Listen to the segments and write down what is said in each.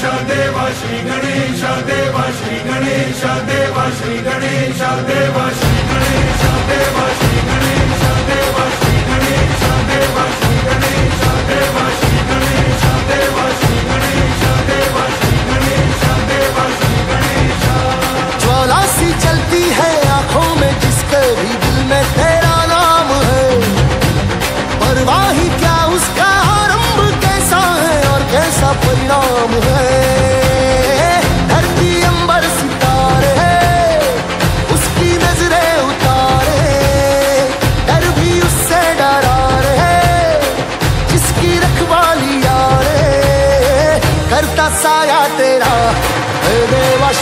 Shri Ganesha, Deva Shri Ganesha, Deva Shri Ganesha, साया तेरा। देवा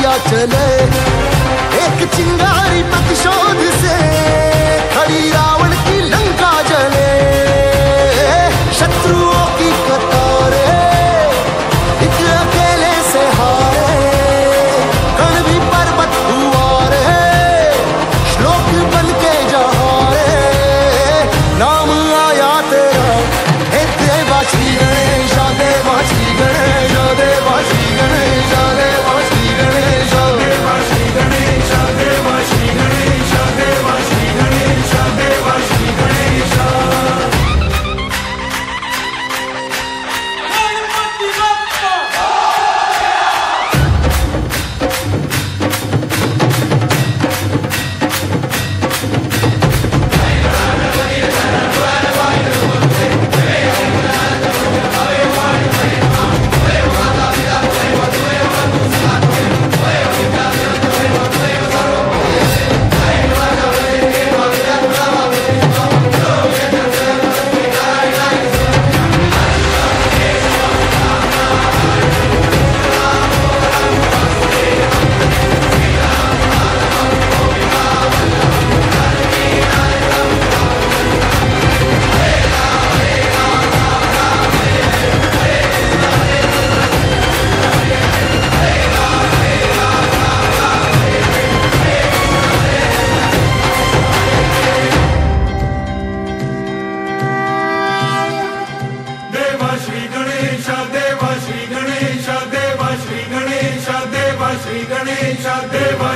दिया चले। एक चिंगारी प्रतिशोध से खड़ी राव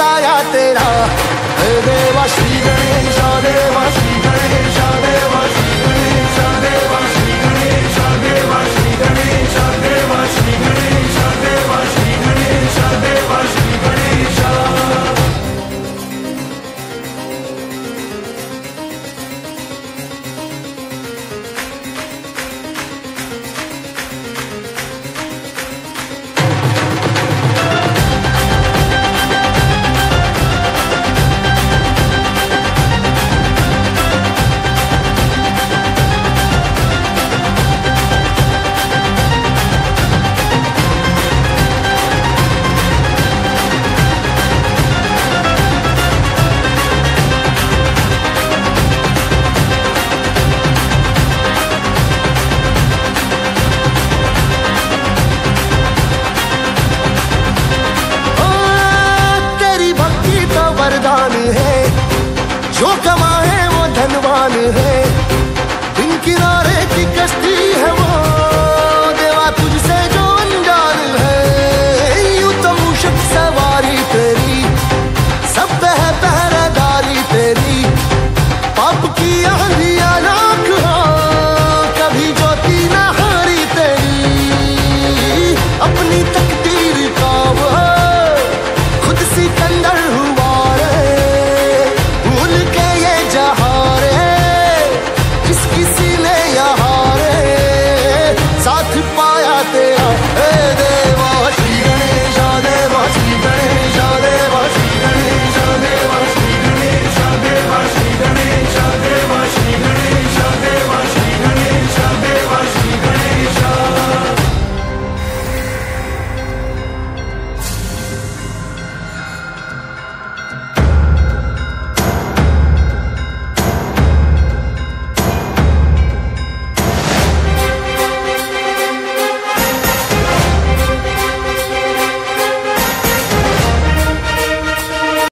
साया तेरा देवा श्री गणेश देवा श्री गणेश